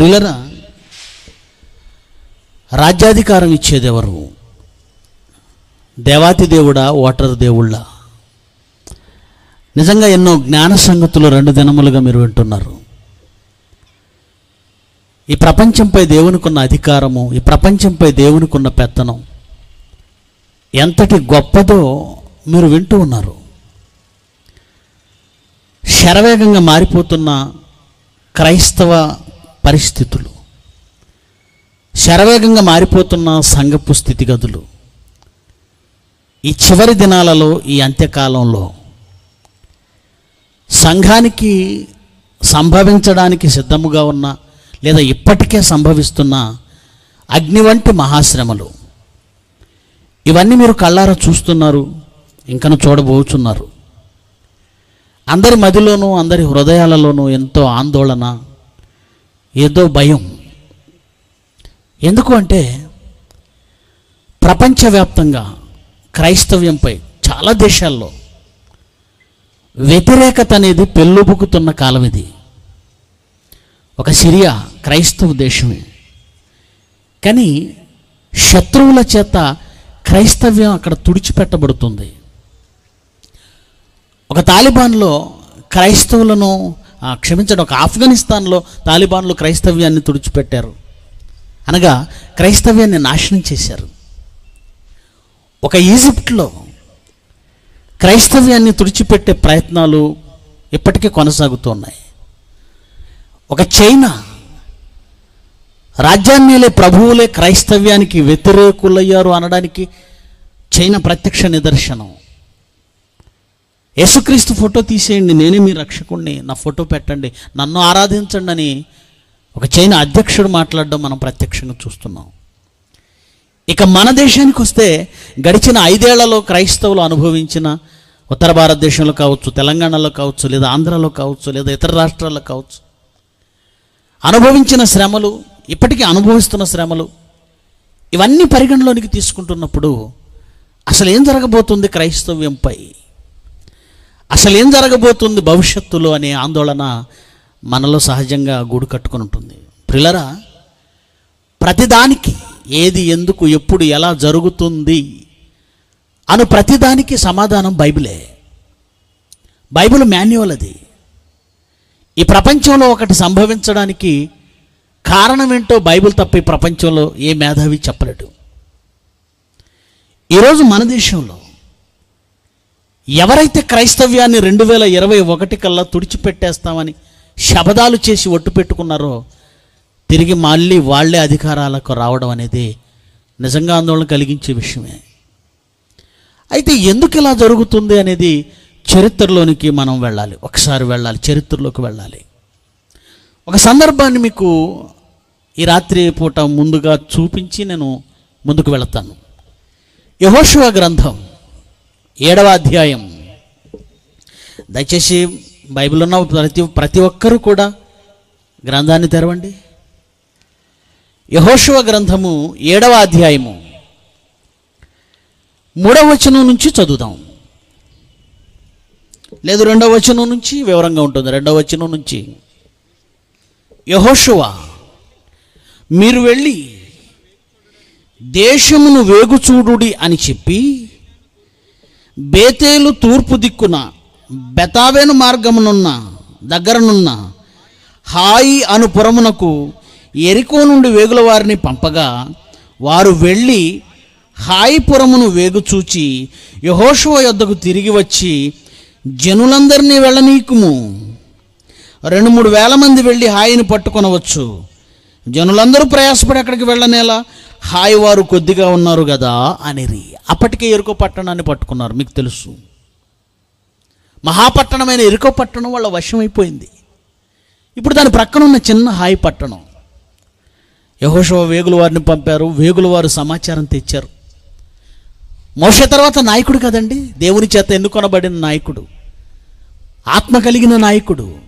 ప్రియులరా రాజ్యాధికారం ఇచ్చేదెవరు? దేవాతి దేవుడా ఓటర్ దేవుళ్ళ? నిజంగా ఎన్నో జ్ఞాన సంగతులు రెండు దినములుగా మీరు వింటున్నారు. ఈ ప్రపంచంపై దేవునికున్న అధికారము ఈ ప్రపంచంపై దేవునికున్న పెత్తనం ఎంతటి గొప్పదో మీరు వింటూ ఉన్నారు. శరవేగంగా మారిపోతున్న క్రైస్తవ పరిస్థితులు. శరవేగంగా మారిపోతున్న సంఘపు స్థితిగతులు. ఈ చివరి దినాలలో ఈ అంత్యకాలంలో సంఘానికి సంభవించడానికి సిద్ధముగా ఉన్న లేదా ఇప్పటికే సంభవిస్తున్న అగ్ని వంటి మహాశ్రమలు. ఇవన్నీ మీరు కళ్ళారా చూస్తున్నారు ఇంకను చూడబోచున్నారు. అందరి మదిలోనూ అందరి హృదయాలలోనూ ఎంతో ఆందోళన ఏదో భయం. ఎందుకు అంటే ప్రపంచవ్యాప్తంగా క్రైస్తవ్యంపై చాలా దేశాల్లో వ్యతిరేకత అనేది పెళ్ళుబుకుతున్న కాలం ఇది. ఒక సిరియా క్రైస్తవ దేశమే. కానీ శత్రువుల చేత క్రైస్తవ్యం అక్కడ తుడిచిపెట్టబడుతుంది. ఒక తాలిబాన్లో క్రైస్తవులను క్షమించడం ఒక ఆఫ్ఘనిస్తాన్లో తాలిబాన్లు క్రైస్తవ్యాన్ని తుడిచిపెట్టారు. అనగా క్రైస్తవ్యాన్ని నాశనం చేశారు. ఒక ఈజిప్ట్లో క్రైస్తవ్యాన్ని తుడిచిపెట్టే ప్రయత్నాలు ఇప్పటికీ కొనసాగుతున్నాయి. ఒక చైనా రాజ్యాన్నేలే ప్రభువులే క్రైస్తవ్యానికి వ్యతిరేకులయ్యారు అనడానికి చైనా ప్రత్యక్ష నిదర్శనం. యేసుక్రీస్తు ఫోటో తీసేయండి నేనే మీ రక్షకుణ్ణి. నా ఫోటో పెట్టండి. నన్ను ఆరాధించండి అని ఒక చైనా అధ్యక్షుడు మాట్లాడడం మనం ప్రత్యక్షంగా చూస్తున్నాం. ఇక మన దేశానికి వస్తే గడిచిన ఐదేళ్ళలో క్రైస్తవులు అనుభవించిన ఉత్తర భారతదేశంలో కావచ్చు తెలంగాణలో కావచ్చు లేదా ఆంధ్రాలో కావచ్చు లేదా ఇతర రాష్ట్రాల్లో కావచ్చు అనుభవించిన శ్రమలు ఇప్పటికీ అనుభవిస్తున్న శ్రమలు ఇవన్నీ పరిగణలోనికి తీసుకుంటున్నప్పుడు అసలు ఏం జరగబోతుంది క్రైస్తవ్యంపై? అసలు ఏం జరగబోతుంది భవిష్యత్తులో అనే ఆందోళన మనలో సహజంగా గూడు కట్టుకుని ఉంటుంది. ప్రిలరా ప్రతిదానికి ఏది ఎందుకు ఎప్పుడు ఎలా జరుగుతుంది అను ప్రతిదానికి సమాధానం బైబిలే. బైబిల్ మాన్యువల్ అది ఈ ప్రపంచంలో ఒకటి సంభవించడానికి కారణం ఏంటో బైబిల్ తప్ప ఈ ప్రపంచంలో ఏ మేధావి చెప్పలేడు. ఈరోజు మన దేశంలో ఎవరైతే క్రైస్తవ్యాన్ని రెండు వేల ఇరవై ఒకటి కల్లా తుడిచిపెట్టేస్తామని శబదాలు చేసి ఒట్టు పెట్టుకున్నారో తిరిగి మళ్ళీ వాళ్ళే అధికారాలకు రావడం అనేది నిజంగా ఆందోళన కలిగించే విషయమే. అయితే ఎందుకు ఇలా జరుగుతుంది అనేది చరిత్రలోనికి మనం వెళ్ళాలి. ఒకసారి వెళ్ళాలి చరిత్రలోకి వెళ్ళాలి. ఒక సందర్భాన్ని మీకు ఈ రాత్రి పూట ముందుగా చూపించి నేను ముందుకు వెళతాను. యహోశివ గ్రంథం ఏడవ అధ్యాయం దయచేసి బైబిల్ ఉన్న ప్రతి ప్రతి ఒక్కరూ కూడా గ్రంథాన్ని తెరవండి. యహోశివ గ్రంథము ఏడవ అధ్యాయము మూడవ వచనం నుంచి చదువుదాం. లేదు రెండవ వచనం నుంచి వివరంగా ఉంటుంది. రెండవ వచనం నుంచి. యహోశువ మీరు వెళ్ళి దేశమును వేగుచూడుడి అని చెప్పి బేతేలు తూర్పు దిక్కున బెతావేను మార్గమునున్న దగ్గరనున్న హాయి అను పురమునకు ఎరికో నుండి వేగుల వారిని పంపగా వారు వెళ్ళి హాయిపురమును వేగుచూచి యహోషువ యొద్దకు తిరిగి వచ్చి జనులందరినీ వెళ్ళనీకుము. రెండు మూడు వేల మంది వెళ్ళి హాయిని పట్టుకొనవచ్చు. జనులందరూ ప్రయాసపడి అక్కడికి వెళ్ళనేలా హాయి వారు కొద్దిగా ఉన్నారు కదా అనిరి. అప్పటికే ఎరుకో పట్టణాన్ని పట్టుకున్నారు మీకు తెలుసు. మహాపట్టణమైన ఎరుకో పట్టణం వాళ్ళ వశమైపోయింది. ఇప్పుడు దాని ప్రక్కన ఉన్న చిన్న హాయి పట్టణం. యహోషవ వేగుల వారిని పంపారు వేగుల వారు సమాచారం తెచ్చారు. మోష తర్వాత నాయకుడు కదండి? దేవుని చేత ఎన్నుకొనబడిన నాయకుడు? ఆత్మ కలిగిన నాయకుడు.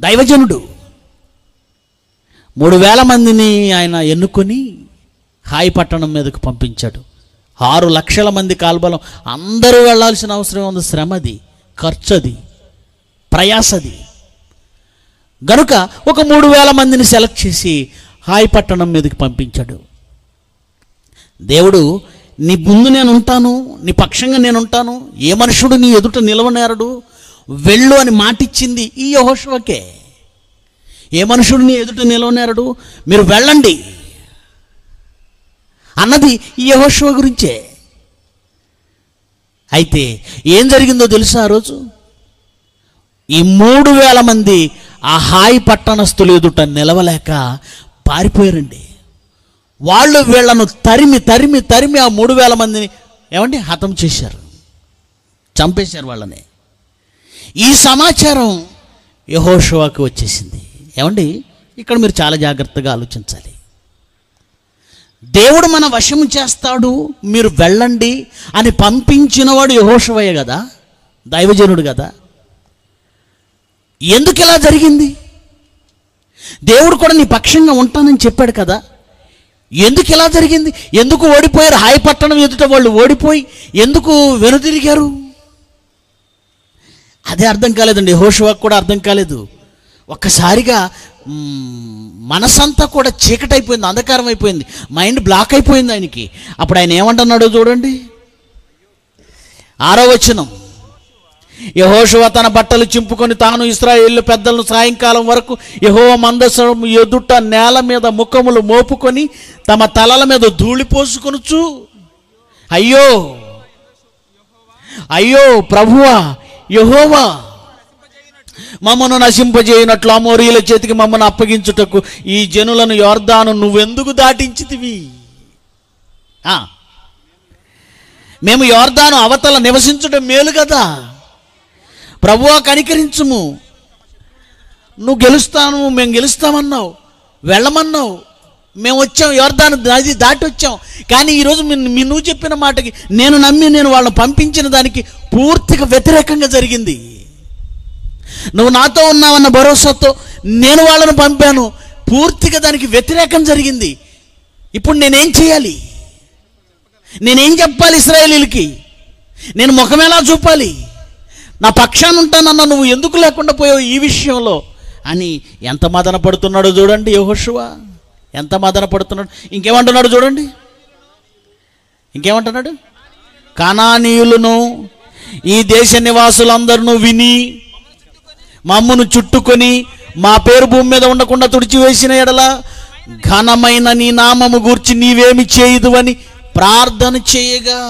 దైవజనుడు. మూడు వేల మందిని ఆయన ఎన్నుకొని హాయి పట్టణం మీదకు పంపించాడు. ఆరు లక్షల మంది కాల్బలం. అందరూ వెళ్ళాల్సిన అవసరం ఉంది. శ్రమది ఖర్చు అది ప్రయాసది. గనుక ఒక మూడు వేల మందిని సెలెక్ట్ చేసి హాయ్ పట్టణం మీదకి పంపించాడు. దేవుడు నీ ముందు నేను ఉంటాను నీ పక్షంగా నేను ఉంటాను. ఏ మనుషుడు నీ ఎదుట నిలవనేరడు? వెళ్ళు అని మాటిచ్చింది ఈ యహోషువకే. ఏ మనుషుడిని ఎదుట నిలవనేరడు? మీరు వెళ్ళండి. అన్నది ఈ యహోషువ గురించే. అయితే ఏం జరిగిందో తెలుసా ఆ రోజు? ఈ మూడు వేల మంది ఆ హాయి పట్టణస్థులు ఎదుట నిలవలేక పారిపోయారండి. వాళ్ళు వీళ్ళను తరిమి తరిమి తరిమి ఆ మూడు వేల మందిని ఏమండి? హతం చేశారు. చంపేశారు వాళ్ళని. ఈ సమాచారం యహోషువాకి వచ్చేసింది. ఏమండి? ఇక్కడ మీరు చాలా జాగ్రత్తగా ఆలోచించాలి. దేవుడు మన వశము చేస్తాడు మీరు వెళ్ళండి అని పంపించినవాడు యహోషవయ్య కదా? దైవజనుడు కదా? ఎందుకు ఇలా జరిగింది? దేవుడు కూడా నీ పక్షంగా ఉంటానని చెప్పాడు కదా? ఎందుకు ఇలా జరిగింది? ఎందుకు ఓడిపోయారు? హాయి పట్టణం ఎదుట వాళ్ళు ఓడిపోయి ఎందుకు వెనుతిరిగారు అదే అర్థం కాలేదండి. హోషవాకు కూడా అర్థం కాలేదు. ఒక్కసారిగా మనసంతా కూడా చీకటైపోయింది అంధకారం అయిపోయింది మైండ్ బ్లాక్ అయిపోయింది ఆయనకి. అప్పుడు ఆయన ఏమంటున్నాడో చూడండి. ఆరో వచనం. యహోషువ తన బట్టలు చింపుకొని తాను ఇస్రాయేళ్ళు పెద్దలను సాయంకాలం వరకు యహోవ మందసం ఎదుట నేల మీద ముఖములు మోపుకొని తమ తలల మీద ధూళి పోసుకొనుచు. అయ్యో! అయ్యో! ప్రభువా! యహోవా! మమ్మను నశింపజేయనట్లు అమోరీల చేతికి మమ్మను అప్పగించుటకు ఈ జనులను యోర్దాను నువ్వెందుకు దాటించితివి? ఆ, మేము యోర్దాను అవతల నివసించడం మేలు కదా? ప్రభువా కనికరించుము. నువ్వు గెలుస్తాను మేము గెలుస్తామన్నావు వెళ్ళమన్నావు. మేము వచ్చాం యోర్దాను నది దాటి వచ్చాం. కానీ ఈరోజు మీ- మీ నువ్వు చెప్పిన మాటకి నేను నమ్మి నేను వాళ్ళని పంపించిన దానికి పూర్తిగా వ్యతిరేకంగా జరిగింది. నువ్వు నాతో ఉన్నావన్న భరోసాతో నేను వాళ్ళను పంపాను. పూర్తిగా దానికి వ్యతిరేకం జరిగింది. ఇప్పుడు నేనేం చేయాలి? నేనేం చెప్పాలి ఇస్రాయేలీలకి? నేను ముఖం ఎలా చూపాలి? నా పక్షాన ఉంటానన్న నువ్వు ఎందుకు లేకుండా పోయావు ఈ విషయంలో? అని ఎంత మదన పడుతున్నాడో చూడండి యహోషువ. ఎంత మదన పడుతున్నాడు? ఇంకేమంటున్నాడు చూడండి. ఇంకేమంటున్నాడు? కణానీయులను ఈ దేశ నివాసులందరినూ విని మమ్మను చుట్టుకొని మా పేరు భూమి మీద ఉండకుండా తుడిచివేసిన ఎడల ఘనమైన నీ నామము గూర్చి నీవేమి చేయదు అని ప్రార్థన చేయగా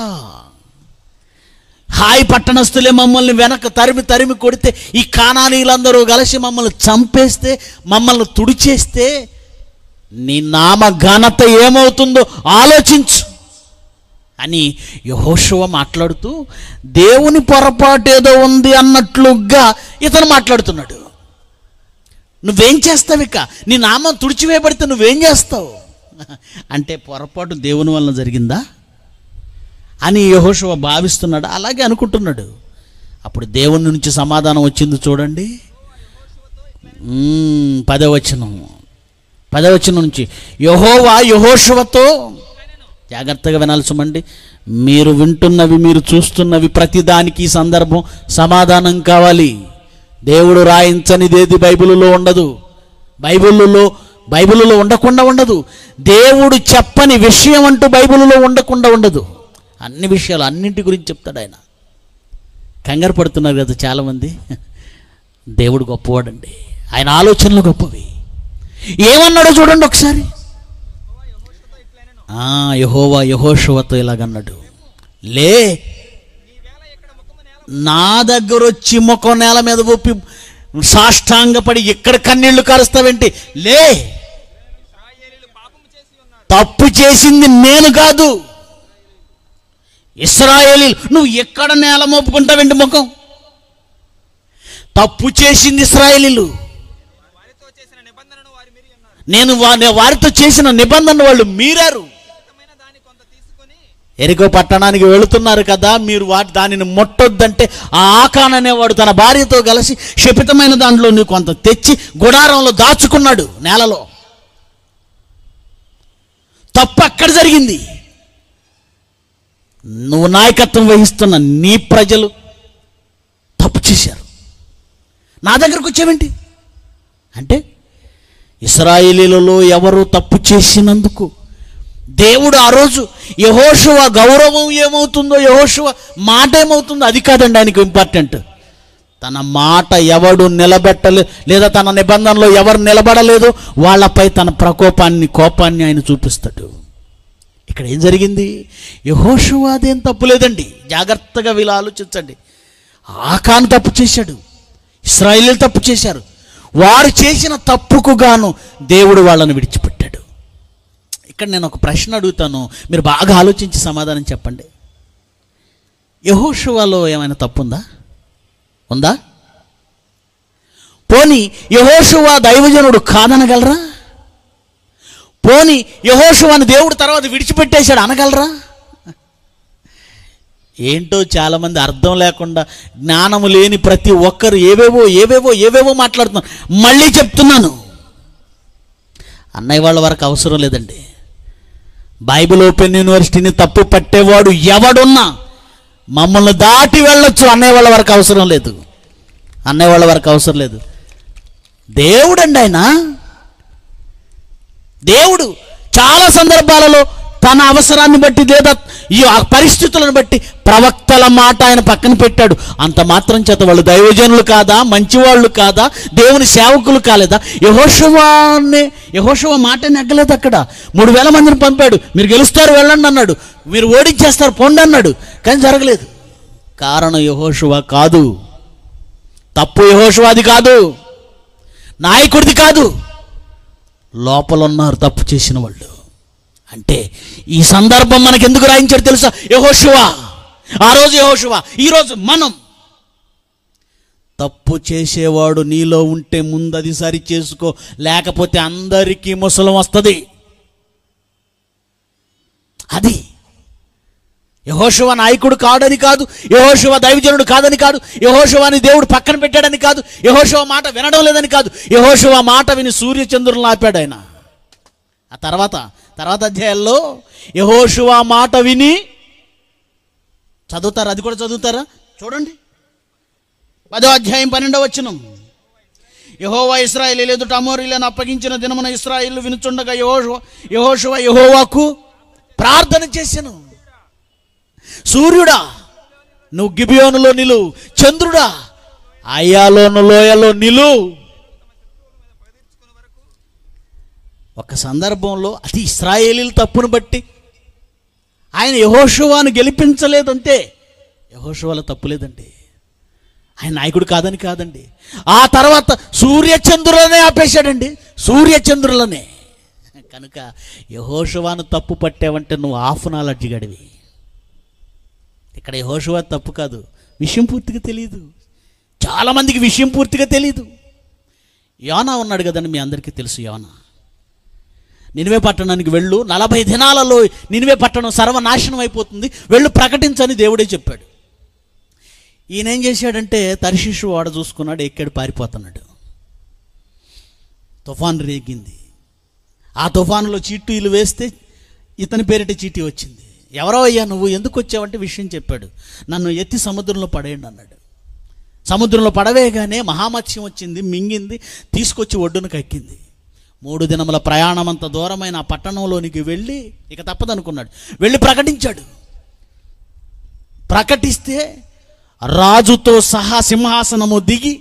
హాయి పట్టణస్థులే మమ్మల్ని వెనక తరిమి తరిమి కొడితే ఈ కానానీలందరూ కలిసి మమ్మల్ని చంపేస్తే మమ్మల్ని తుడిచేస్తే నీ నామ ఘనత ఏమవుతుందో ఆలోచించు. అని యహోశివ మాట్లాడుతూ దేవుని పొరపాటు ఏదో ఉంది అన్నట్లుగా ఇతను మాట్లాడుతున్నాడు. నువ్వేం చేస్తావు ఇక? నీ నామం తుడిచివేయబడితే నువ్వేం చేస్తావు? అంటే పొరపాటు దేవుని వలన జరిగిందా? అని యహోశివ భావిస్తున్నాడు. అలాగే అనుకుంటున్నాడు. అప్పుడు దేవుని నుంచి సమాధానం వచ్చింది చూడండి. పదవచనం. పదవచనం నుంచి యహోవా యహోషువతో జాగ్రత్తగా వినాలి సుమండి మీరు వింటున్నవి మీరు చూస్తున్నవి ప్రతిదానికి ఈ సందర్భం సమాధానం కావాలి. దేవుడు రాయించనిదేది బైబిల్లో ఉండదు. బైబిల్లో బైబిల్లో ఉండకుండా ఉండదు. దేవుడు చెప్పని విషయం అంటూ బైబిల్లో ఉండకుండా ఉండదు. అన్ని విషయాలు అన్నింటి గురించి చెప్తాడు ఆయన. కంగారు పడుతున్నారు కదా చాలామంది. దేవుడు గొప్పవాడండి. ఆయన ఆలోచనలు గొప్పవి. ఏమన్నాడో చూడండి ఒకసారి. యహోవా యహోషువతో ఇలాగన్నాడు. లే నా దగ్గర వచ్చి ముఖం నేల మీద ఒప్పి సాష్టాంగపడి ఎక్కడ కన్నీళ్ళు కారుస్తావేంటి? లే తప్పు చేసింది నేను కాదు. ఇస్రాయేలీ నువ్వు ఎక్కడ నేల మోపుకుంటావేంటి ముఖం? తప్పు చేసింది ఇస్రాయేలీలు. వారి నేను వారితో చేసిన నిబంధన వాళ్ళు మీరారు. ఎరికో పట్టణానికి వెళుతున్నారు కదా మీరు వాటి దానిని ముట్టొద్దంటే ఆ ఆకాన్ అనేవాడు తన భార్యతో కలిసి శపితమైన దాంట్లో నువ్వు కొంత తెచ్చి గుడారంలో దాచుకున్నాడు నేలలో. తప్పు అక్కడ జరిగింది. నువ్వు నాయకత్వం వహిస్తున్న నీ ప్రజలు తప్పు చేశారు. నా దగ్గరకు వచ్చావేంటి? అంటే ఇస్రాయేలీలలో ఎవరు తప్పు చేసినందుకు దేవుడు ఆ రోజు యహోశువ గౌరవం ఏమవుతుందో యహోశువ మాట ఏమవుతుందో అది కాదండి ఆయనకు ఇంపార్టెంట్ తన మాట ఎవడు నిలబెట్టలే లేదా తన నిబంధనలో ఎవరు నిలబడలేదో వాళ్ళపై తన ప్రకోపాన్ని కోపాన్ని ఆయన చూపిస్తాడు. ఇక్కడ ఏం జరిగింది? యహోశువ అదేం తప్పు లేదండి. జాగ్రత్తగా వీళ్ళు ఆలోచించండి. ఆకాన్ తప్పు చేశాడు. ఇస్రాయిల్ తప్పు చేశారు. వారు చేసిన తప్పుకు గాను దేవుడు వాళ్ళని విడిచిపెట్టాడు. ఇక్కడ నేను ఒక ప్రశ్న అడుగుతాను. మీరు బాగా ఆలోచించి సమాధానం చెప్పండి. యహోషువాలో ఏమైనా తప్పు ఉందా ఉందా? పోని యహోషువా దైవజనుడు కాదనగలరా? పోని యహోషువాని దేవుడు తర్వాత విడిచిపెట్టేశాడు అనగలరా? ఏంటో చాలామంది అర్థం లేకుండా జ్ఞానము లేని ప్రతి ఒక్కరు ఏవేవో ఏవేవో ఏవేవో మాట్లాడుతున్నారు. మళ్ళీ చెప్తున్నాను. అన్నయ్య వాళ్ళ వరకు అవసరం లేదండి. బైబిల్ ఓపెన్ యూనివర్సిటీని తప్పు పట్టేవాడు ఎవడున్నా మమ్మల్ని దాటి వెళ్ళొచ్చు. అన్నయ్య వాళ్ళ వరకు అవసరం లేదు. అన్నయ్య వాళ్ళ వరకు అవసరం లేదు. దేవుడండి ఆయన. దేవుడు చాలా సందర్భాలలో తన అవసరాన్ని బట్టి లేదా ఈ ఆ పరిస్థితులను బట్టి ప్రవక్తల మాట ఆయన పక్కన పెట్టాడు. అంత మాత్రం చేత వాళ్ళు దైవజనులు కాదా మంచివాళ్ళు కాదా దేవుని సేవకులు కాలేదా? యహోషవాన్ని యహోషవ మాట నెగ్గలేదు అక్కడ. మూడు వేల మందిని పంపాడు. మీరు గెలుస్తారు వెళ్ళండి అన్నాడు. మీరు ఓడించేస్తారు పొండి అన్నాడు. కానీ జరగలేదు. కారణం యహోషువ కాదు. తప్పు యహోషువాది కాదు. నాయకుడిది కాదు. లోపల ఉన్నారు తప్పు చేసిన వాళ్ళు. అంటే ఈ సందర్భం మనకి ఎందుకు రాయించాడు తెలుసా? యహోశివా ఆ రోజు యహోశివా ఈరోజు మనం. తప్పు చేసేవాడు నీలో ఉంటే ముందు అది సరి చేసుకో లేకపోతే అందరికీ ముసలం వస్తుంది. అది. యహోశివ నాయకుడు కాడని కాదు యహోశివ దైవజనుడు కాదని కాదు యహోశివాని దేవుడు పక్కన పెట్టాడని కాదు యహోశివ మాట వినడం లేదని కాదు యహోశివ మాట విని సూర్యచంద్రులను ఆపాడు ఆయన. ఆ తర్వాత తర్వాత అధ్యాయాల్లో యహోషువ మాట విని చదువుతారా? అది కూడా చదువుతారా? చూడండి. పదో అధ్యాయం పన్నెండవ వచ్చినం యహోవా ఇస్రాయిల్ ఎదుట అమోరీలను అప్పగించిన దినమున ఇస్రాయిల్ వినుచుండగా యహోషు యహోషువ యహోవాకు ప్రార్థన చేశాను. సూర్యుడా నువ్వు గిబియోనులో నిలు చంద్రుడా అయ్యాలోను లోయలో నిలు. ఒక సందర్భంలో అది ఇస్రాయేలీల తప్పును బట్టి ఆయన యహోషువాను గెలిపించలేదంటే యహోషువాల తప్పు లేదండి. ఆయన నాయకుడు కాదని కాదండి. ఆ తర్వాత సూర్యచంద్రులనే ఆపేశాడండి. సూర్యచంద్రులనే. కనుక యహోషువాను తప్పు పట్టావంటే నువ్వు ఆఫ్ నాలెడ్జ్ గడివి ఇక్కడ యహోషువా తప్పు కాదు. విషయం పూర్తిగా తెలియదు చాలామందికి విషయం పూర్తిగా తెలియదు యోనా ఉన్నాడు కదండి మీ అందరికీ తెలుసు యోనా. నినివే పట్టణానికి వెళ్ళు. నలభై దినాలలో నినివే పట్టణం సర్వనాశనం అయిపోతుంది. వెళ్ళు ప్రకటించని దేవుడే చెప్పాడు. ఈయన ఏం చేశాడంటే తరిశిషు వాడ చూసుకున్నాడు ఎక్కాడు పారిపోతున్నాడు. తుఫాన్ రేగింది. ఆ తుఫానులో చీటీలు వేస్తే ఇతని పేరిట చీటీ వచ్చింది. ఎవరో అయ్యా నువ్వు ఎందుకు వచ్చావంటే విషయం చెప్పాడు. నన్ను ఎత్తి సముద్రంలో పడేయండి అన్నాడు. సముద్రంలో పడవేగానే మహామత్స్యం వచ్చింది మింగింది తీసుకొచ్చి ఒడ్డును కక్కింది. మూడు దినముల ప్రయాణం అంత దూరమైన ఆ పట్టణంలోనికి వెళ్ళి ఇక తప్పదనుకున్నాడు. వెళ్ళి ప్రకటించాడు. ప్రకటిస్తే రాజుతో సహా సింహాసనము దిగి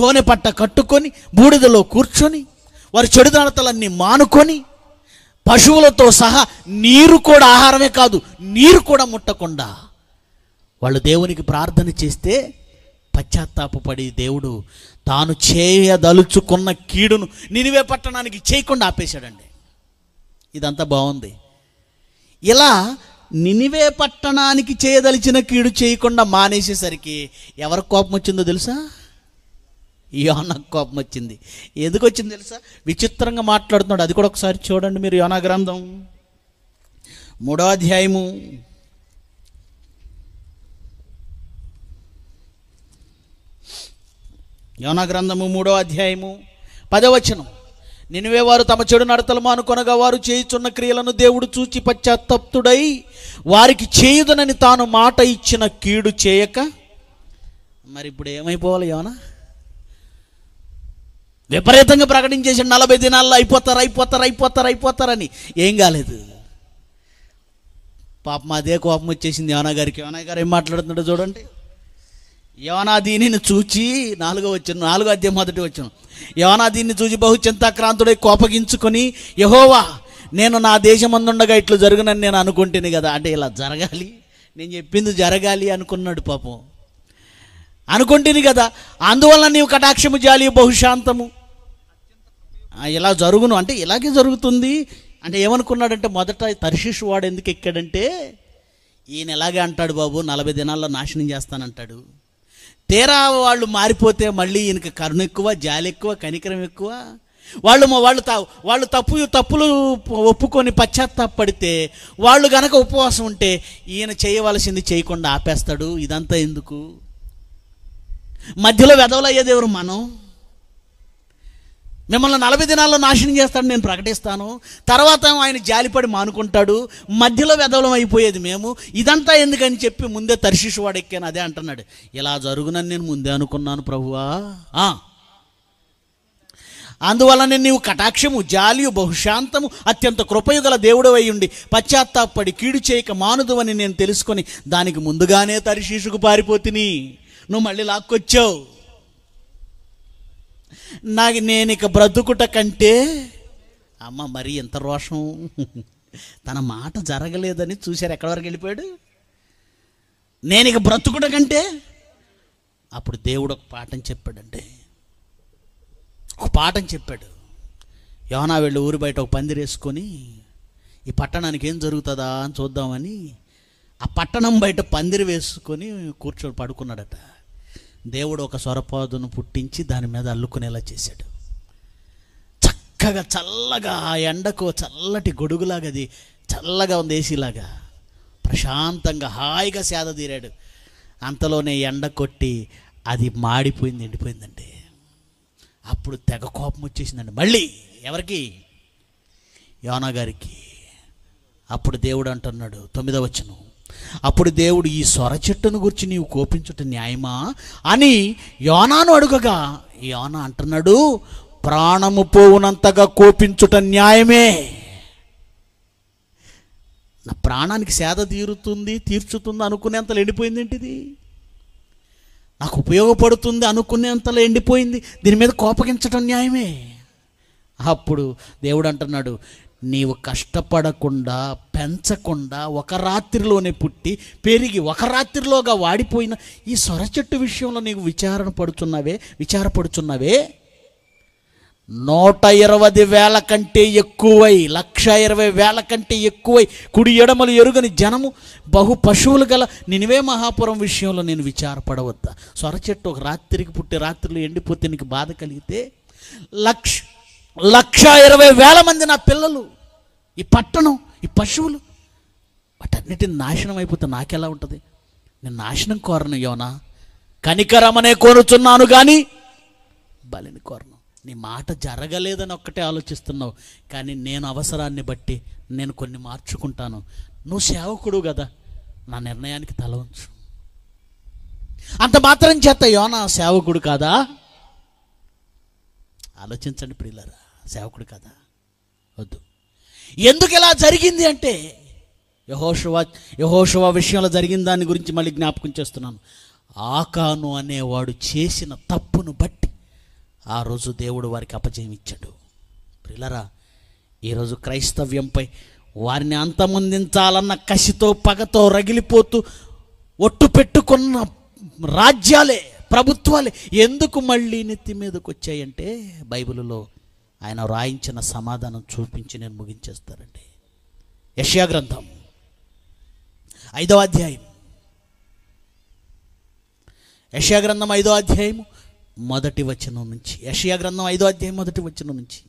గోనె పట్ట కట్టుకొని బూడిదలో కూర్చొని వారి చెడుదనతలన్నీ మానుకొని పశువులతో సహా నీరు కూడా ఆహారమే కాదు నీరు కూడా ముట్టకుండా వాళ్ళు దేవునికి ప్రార్థన చేస్తే పశ్చాత్తాపపడి దేవుడు తాను చేయదలుచుకున్న కీడును నినివే పట్టణానికి చేయకుండా ఆపేశాడండి. ఇదంతా బాగుంది. ఇలా నినివే పట్టణానికి చేయదలిచిన కీడు చేయకుండా మానేసేసరికి ఎవరికి కోపం వచ్చిందో తెలుసా? యోనాకు కోపం వచ్చింది. ఎందుకు వచ్చింది తెలుసా? విచిత్రంగా మాట్లాడుతున్నాడు. అది కూడా ఒకసారి చూడండి మీరు యోనా గ్రంథం. మూడో అధ్యాయము. యోనా గ్రంథము మూడో అధ్యాయము పదవచనం. నినివే వారు తమ చెడు నడతలు మానుకొనగా వారు చేయుచున్న క్రియలను దేవుడు చూచి పశ్చాత్తప్తుడై వారికి చేయుదనని తాను మాట ఇచ్చిన కీడు చేయక. మరి ఇప్పుడు ఏమైపోవాలి యోనా? విపరీతంగా ప్రకటించేసి నలభై దినాల్లో అయిపోతారు అయిపోతారు అయిపోతారు అయిపోతారని. ఏం కాలేదు. పాపం అదే కోపం వచ్చేసింది యోనా గారికి. యోనా గారు ఏం మాట్లాడుతున్నాడో చూడండి. యవనా దీనిని చూచి నాలుగో వచ్చిన నాలుగో అధ్యాయం మొదటి వచ్చిన యోనా దీన్ని చూచి బహు చింతాక్రాంతుడై కోపగించుకొని యహోవా నేను నా దేశమందుండగా ఇట్లు జరుగునని నేను అనుకుంటేనే కదా. అంటే ఇలా జరగాలి నేను చెప్పింది జరగాలి అనుకున్నాడు పాపం. అనుకుంటేనే కదా. అందువల్ల నీవు కటాక్షము జాలి బహుశాంతము. ఇలా జరుగును. అంటే ఇలాగే జరుగుతుంది. అంటే ఏమనుకున్నాడంటే మొదట తర్షిష్ వాడు ఎందుకు ఎక్కాడంటే ఈయన ఎలాగే అంటాడు బాబు నలభై దినాల్లో నాశనం చేస్తానంటాడు. తీరా వాళ్ళు మారిపోతే మళ్ళీ ఈయనకి కరుణ ఎక్కువ జాలి ఎక్కువ కనికరం ఎక్కువ. వాళ్ళు వాళ్ళు తా వాళ్ళు తప్పు తప్పులు ఒప్పుకొని పశ్చాత్తాపడితే వాళ్ళు గనక ఉపవాసం ఉంటే ఈయన చేయవలసింది చేయకుండా ఆపేస్తాడు. ఇదంతా ఎందుకు? మధ్యలో వెదవలయ్యేది ఎవరు? మనం. మిమ్మల్ని నలభై దినాల్లో నాశనం చేస్తాడు నేను ప్రకటిస్తాను. తర్వాత ఆయన జాలిపడి మానుకుంటాడు. మధ్యలో వెదవలం అయిపోయేది మేము. ఇదంతా ఎందుకని చెప్పి ముందే తర్శిషు వాడు ఎక్కాను. అదే అంటున్నాడు. ఇలా జరుగునని నేను ముందే అనుకున్నాను ప్రభువా. ఆ. అందువలన నీవు కటాక్షము జాలియు బహుశాంతము అత్యంత కృపయుగల దేవుడు ఉండి పశ్చాత్తాపడి కీడు చేయక మానుదువని నేను తెలుసుకొని దానికి ముందుగానే తరిశీషుకు పారిపోతిని. నువ్వు మళ్ళీ లాక్కొచ్చావు. నాకు నేను ఇక బ్రతుకుట కంటే అమ్మ మరి ఎంత రోషం. తన మాట జరగలేదని చూశారు. ఎక్కడి వరకు వెళ్ళిపోయాడు? నేను ఇక బ్రతుకుట కంటే అప్పుడు దేవుడు ఒక పాఠం చెప్పాడండి ఒక పాఠం చెప్పాడు. యోనా వెళ్ళి ఊరి బయట ఒక పందిరి వేసుకొని ఈ పట్టణానికి ఏం జరుగుతుందా అని చూద్దామని ఆ పట్టణం బయట పందిరి వేసుకొని కూర్చొని పడుకున్నాడట. దేవుడు ఒక సొరపాదును పుట్టించి దాని మీద అల్లుకునేలా చేశాడు. చక్కగా చల్లగా ఆ ఎండకు చల్లటి గొడుగులాగా అది చల్లగా ఉంది ఏసీలాగా. ప్రశాంతంగా హాయిగా సేద తీరాడు. అంతలోనే ఎండ కొట్టి అది మాడిపోయింది ఎండిపోయిందండి అప్పుడు తెగ కోపం వచ్చేసిందండి. మళ్ళీ ఎవరికి? యోనా గారికి. అప్పుడు దేవుడు అంటున్నాడు తొమ్మిదవ అప్పుడు దేవుడు ఈ సొర చెట్టును గురించి నీవు కోపించుట న్యాయమా? అని యోనాను అడుగగా యోన అంటున్నాడు ప్రాణము పోవునంతగా కోపించుట న్యాయమే. నా ప్రాణానికి సేద తీరుతుంది తీర్చుతుంది అనుకునేంతలో ఎండిపోయింది ఏంటిది నాకు ఉపయోగపడుతుంది అనుకునేంతలో ఎండిపోయింది దీని మీద కోపగించటం న్యాయమే. అప్పుడు దేవుడు అంటున్నాడు నీవు కష్టపడకుండా పెంచకుండా ఒక రాత్రిలోనే పుట్టి పెరిగి ఒక రాత్రిలోగా వాడిపోయిన ఈ సొర చెట్టు విషయంలో నీకు విచారణ పడుచున్నావే విచారపడుచున్నావే? నూట ఇరవై వేల కంటే ఎక్కువై లక్ష ఇరవై వేల కంటే ఎక్కువై కుడి ఎడమలు ఎరుగని జనము బహు పశువులు గల నినివే మహాపురం విషయంలో నేను విచారపడవద్దా. సొర చెట్టు ఒక రాత్రికి పుట్టి రాత్రిలో ఎండిపోతే నీకు బాధ కలిగితే? లక్ష లక్ష ఇరవై వేల మంది నా పిల్లలు ఈ పట్టణం ఈ పశువులు వాటన్నిటిని నాశనం అయిపోతే నాకెలా ఉంటుంది? నేను నాశనం కోరను యోనా. కనికరమనే కోరుచున్నాను కానీ బలిని కోరను. నీ మాట జరగలేదని ఒక్కటే ఆలోచిస్తున్నావు కానీ నేను అవసరాన్ని బట్టి నేను కొన్ని మార్చుకుంటాను. నువ్వు సేవకుడు కదా నా నిర్ణయానికి తల ఉంచు. అంత మాత్రం చేత యోనా సేవకుడు కాదా? ఆలోచించండి ప్రియులరా సేవకుడు కదా? వద్దు. ఎందుకు ఇలా జరిగింది అంటే యహోషువ యహోషువ విషయంలో జరిగిన దాని గురించి మళ్ళీ జ్ఞాపకం చేస్తున్నాను. ఆకాను అనేవాడు చేసిన తప్పును బట్టి ఆ రోజు దేవుడు వారికి అపజయం ఇచ్చాడు. ప్రిలరా ఈరోజు క్రైస్తవ్యంపై వారిని అంతమొందించాలన్న కసితో పగతో రగిలిపోతూ ఒట్టు పెట్టుకున్న రాజ్యాలే ప్రభుత్వాలే ఎందుకు మళ్ళీ నెత్తి మీదకి వచ్చాయంటే బైబిల్లో ఆయన రాయించిన సమాధానం చూపించి నేను ముగించేస్తానండి. యష్యా గ్రంథం ఐదవ అధ్యాయం. యష్యా గ్రంథం ఐదో అధ్యాయం మొదటి వచనం నుంచి. యషియా గ్రంథం ఐదో అధ్యాయం మొదటి వచనం నుంచి.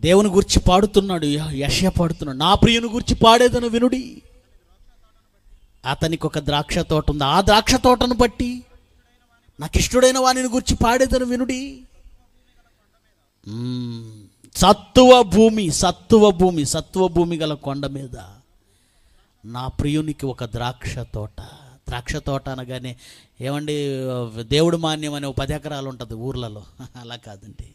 దేవుని గురించి పాడుతున్నాడు. యషయా పాడుతున్నాడు. నా ప్రియుని గురించి పాడేదను వినుడి. అతనికి ఒక ద్రాక్ష తోట ఉంది. ఆ ద్రాక్ష తోటను బట్టి నాకు ఇష్టడైన వానిని గురించి పాడేదను వినుడి. సత్వ సత్తువ భూమి సత్తువ భూమి సత్వ భూమి గల కొండ మీద నా ప్రియునికి ఒక ద్రాక్ష తోట. ద్రాక్ష తోట అనగానే ఏమండి దేవుడు మాన్యం అనే ఒక పది ఎకరాలు ఉంటుంది ఊర్లలో. అలా కాదండి.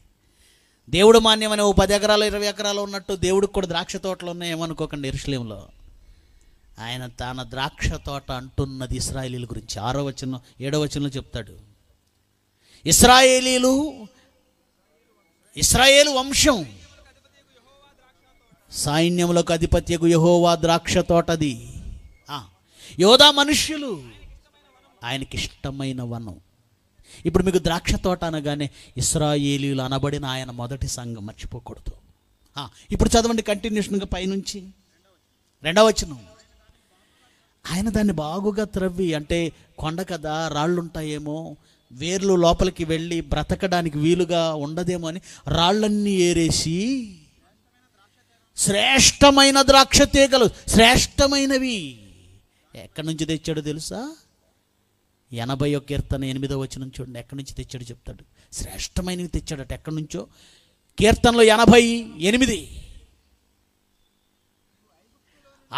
దేవుడు మాన్యం అనే ఓ పది ఎకరాలు ఇరవై ఎకరాలు ఉన్నట్టు దేవుడికి కూడా ద్రాక్ష తోటలు ఉన్నాయి ఏమనుకోకండి ఎరుసలేంలో ఆయన తన ద్రాక్ష తోట అంటున్నది ఇస్రాయలీల గురించి. ఆరో వచనం ఏడో వచనంలో చెప్తాడు. ఇస్రాయేలీలు ఇస్రాయేలు వంశం. సైన్యములకు అధిపత్యకు యహోవా ద్రాక్ష తోటది. యోధా మనుష్యులు ఆయనకి ఇష్టమైన వనం. ఇప్పుడు మీకు ద్రాక్ష తోట అనగానే ఇస్రాయేలీలు అనబడిన ఆయన మొదటి సంఘం మర్చిపోకూడదు. ఆ, ఇప్పుడు చదవండి కంటిన్యూషన్గా పైనుంచి. రెండవ వచనం. ఆయన దాన్ని బాగుగా త్రవ్వి అంటే కొండ కదా రాళ్ళు ఉంటాయేమో వేర్లు లోపలికి వెళ్ళి బ్రతకడానికి వీలుగా ఉండదేమో అని రాళ్ళన్నీ ఏరేసి శ్రేష్టమైన ద్రాక్ష తీగలు శ్రేష్టమైనవి. ఎక్కడి నుంచి తెచ్చాడో తెలుసా? ఎనభై ఒక కీర్తన ఎనిమిదో వచ్చిన చూడండి. ఎక్కడి నుంచి తెచ్చాడు చెప్తాడు. శ్రేష్టమైనవి తెచ్చాడట. ఎక్కడి నుంచో? కీర్తనలో ఎనభై ఎనిమిది.